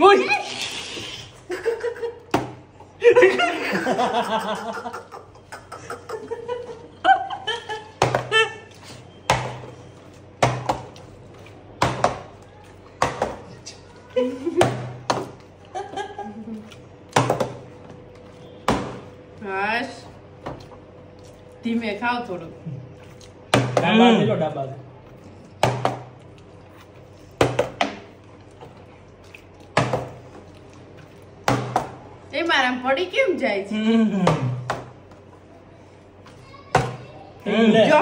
Uy! બસ ધીમે ખાવ થોડું ડાબા લો ડાબા એ મારા પડી કેમ જાય છે લે. જો